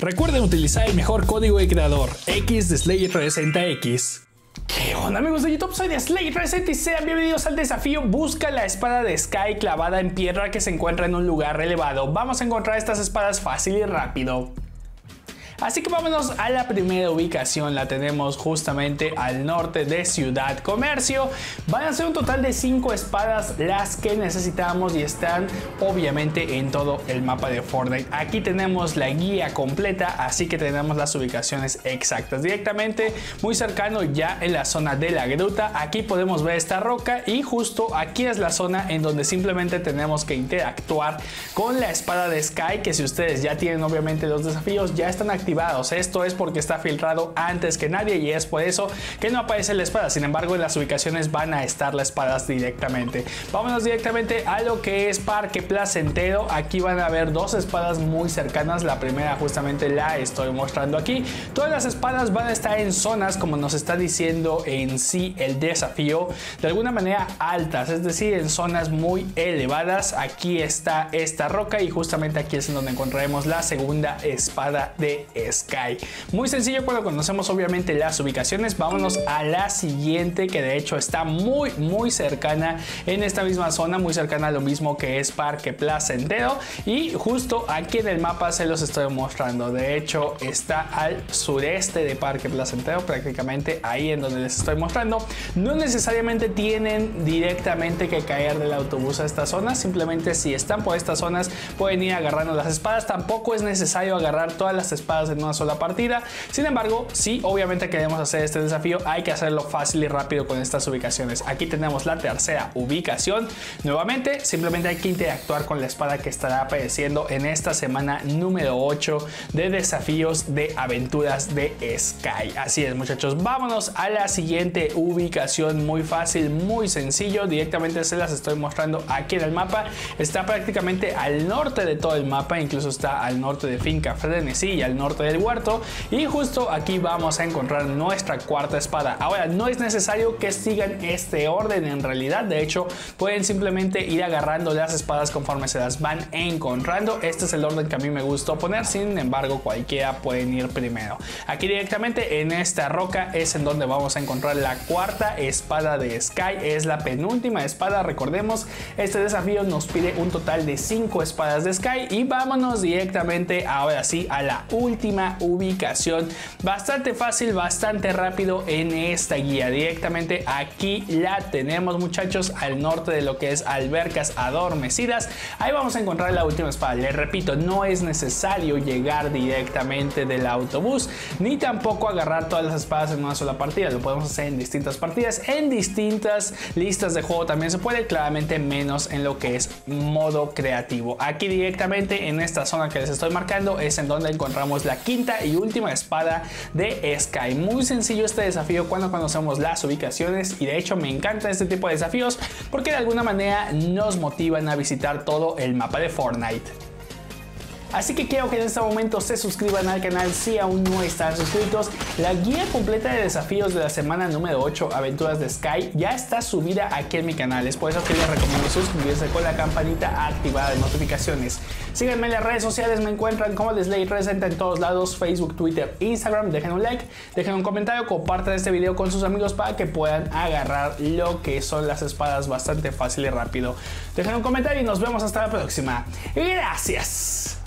Recuerden utilizar el mejor código de creador, X de Slayer 360X. ¿Qué onda amigos de YouTube? Soy de Slayer 360 y sean bienvenidos al desafío Busca la espada de Sky clavada en piedra que se encuentra en un lugar elevado. Vamos a encontrar estas espadas fácil y rápido. Así que vámonos a la primera ubicación, la tenemos justamente al norte de Ciudad Comercio. Van a ser un total de 5 espadas las que necesitamos y están obviamente en todo el mapa de Fortnite. Aquí tenemos la guía completa, así que tenemos las ubicaciones exactas. Directamente muy cercano ya en la zona de la gruta, aquí podemos ver esta roca y justo aquí es la zona en donde simplemente tenemos que interactuar con la espada de Sky, que si ustedes ya tienen obviamente los desafíos, ya están activos esto es porque está filtrado antes que nadie y es por eso que no aparece la espada. Sin embargo, en las ubicaciones van a estar las espadas directamente. Vámonos directamente a lo que es Parque Placentero. Aquí van a ver dos espadas muy cercanas. La primera justamente la estoy mostrando aquí. Todas las espadas van a estar en zonas, como nos está diciendo en sí el desafío, de alguna manera altas, es decir, en zonas muy elevadas. Aquí está esta roca y justamente aquí es en donde encontraremos la segunda espada de Sky. Muy sencillo cuando conocemos obviamente las ubicaciones. Vámonos a la siguiente que de hecho está muy muy cercana en esta misma zona, muy cercana a lo mismo que es Parque Plaza Entero y justo aquí en el mapa se los estoy mostrando. De hecho está al sureste de Parque Plaza Entero, prácticamente ahí en donde les estoy mostrando. No necesariamente tienen directamente que caer del autobús a esta zona, simplemente si están por estas zonas pueden ir agarrando las espadas. Tampoco es necesario agarrar todas las espadas en una sola partida. Sin embargo, si obviamente queremos hacer este desafío, hay que hacerlo fácil y rápido con estas ubicaciones. Aquí tenemos la tercera ubicación. Nuevamente, simplemente hay que interactuar con la espada que estará apareciendo en esta semana número 8 de desafíos de aventuras de Sky. Así es, muchachos. Vámonos a la siguiente ubicación. Muy fácil, muy sencillo. Directamente se las estoy mostrando aquí en el mapa. Está prácticamente al norte de todo el mapa, incluso está al norte de Finca Frenesí y al norte del huerto y justo aquí vamos a encontrar nuestra cuarta espada. Ahora no es necesario que sigan este orden en realidad, de hecho pueden simplemente ir agarrando las espadas conforme se las van encontrando. Este es el orden que a mí me gustó poner, sin embargo cualquiera pueden ir primero. Aquí directamente en esta roca es en donde vamos a encontrar la cuarta espada de Sky, es la penúltima espada, recordemos este desafío nos pide un total de 5 espadas de Sky y vámonos directamente ahora sí a la última ubicación. Bastante fácil, bastante rápido en esta guía. Directamente aquí la tenemos muchachos al norte de lo que es albercas adormecidas. Ahí vamos a encontrar la última espada. Les repito, no es necesario llegar directamente del autobús ni tampoco agarrar todas las espadas en una sola partida. Lo podemos hacer en distintas partidas, en distintas listas de juego también se puede, claramente menos en lo que es modo creativo. Aquí directamente en esta zona que les estoy marcando es en donde encontramos la quinta y última espada de Sky. Muy sencillo este desafío cuando conocemos las ubicaciones y de hecho me encantan este tipo de desafíos porque de alguna manera nos motivan a visitar todo el mapa de Fortnite. Así que quiero que en este momento se suscriban al canal si aún no están suscritos. La guía completa de desafíos de la semana número 8, Aventuras de Sky, ya está subida aquí en mi canal. Es por eso que les recomiendo suscribirse con la campanita activada de notificaciones. Síganme en las redes sociales, me encuentran como Deslay Resenta en todos lados, Facebook, Twitter, Instagram. Dejen un like, dejen un comentario, compartan este video con sus amigos para que puedan agarrar lo que son las espadas bastante fácil y rápido. Dejen un comentario y nos vemos hasta la próxima. Gracias.